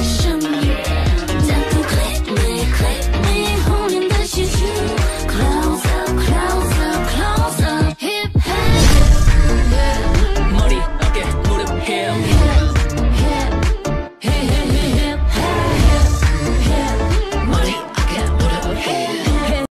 action.